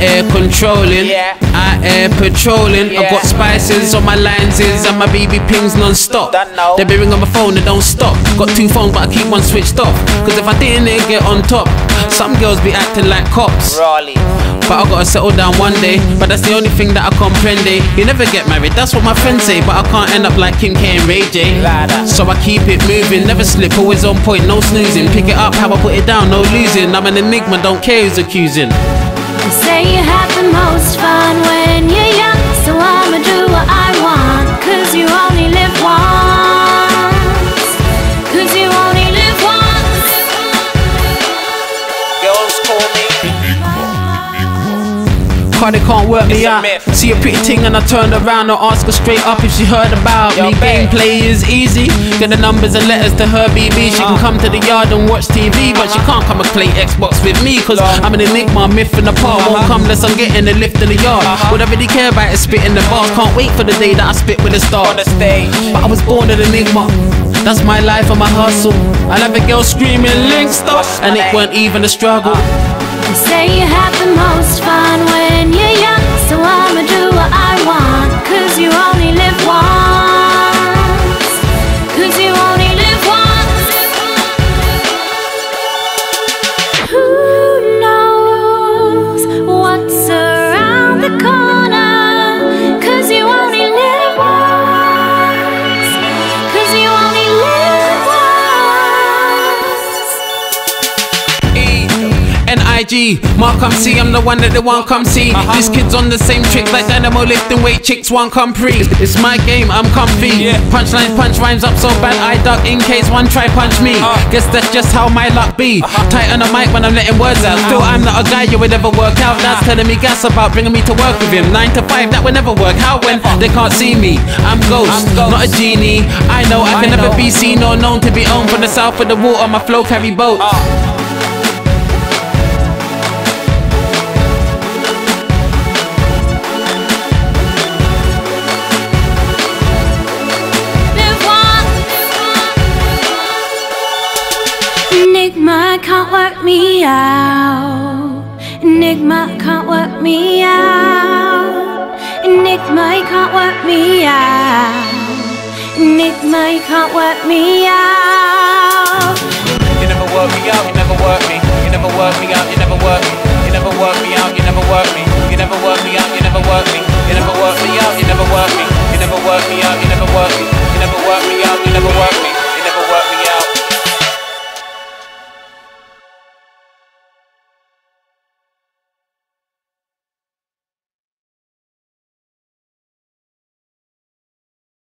air controlling. Yeah. Out air patrolling. I got spices on my lenses and my BB pings non-stop. They be ringing on my phone, they don't stop. Got two phones, but I keep one switched off. Cause if I didn't, they get on top. Some girls be acting like cops. Raleigh. But I gotta settle down one day. But that's the only thing that I comprehend. eh. You never get married, that's what my friends say. But I can't end up like Kim K and Ray J. So I keep it moving, never slip, always on point, no snoozing. Pick it up, how I put it down, no losing. I'm an enigma, don't care who's accusing. They say you have the most fun when you're young, so I'ma Car they can't work me It's out. See a pretty thing and I turned around and asked her straight up if she heard about Yo, me. babe. Gameplay is easy. Get the numbers and letters to her BB. She can Uh. come to the yard and watch TV, but she can't come and play Xbox with me. Cause. I'm an enigma, myth in the park. Won't Uh-huh. come unless I'm getting the lift in the yard. Uh-huh. What I really care about is spitting the bars. Can't wait for the day that I spit with a star. On the stage. But I was born an enigma. That's my life and my hustle. I have a girl screaming linkster, and it weren't even a struggle. They say you have the most fun when you're young, so I'ma N-I-G, Mark come see, I'm the one that they want come see. Uh-huh. This kid's on the same trick like Dynamo lifting weight, chicks want come free. It's my game, I'm comfy. Yeah. Punchlines, punch rhymes up so bad, I duck in case one try punch me. Uh. Guess that's just how my luck be. Tight on the mic when I'm letting words out. Still, I'm not a guy you would ever work out. That's telling me gas about bringing me to work with him. Nine to five, that would never work. How when they can't see me? I'm ghost, I'm ghost. not a genie. I know I I can never be seen or known to be owned from the south of the water. My flow carry boats. Enigma can't work me out. Enigma can't work me out. Enigma can't work me out. Enigma can't work me out. You never work me out, you never work me. You never work me out, you never work me. You never work me.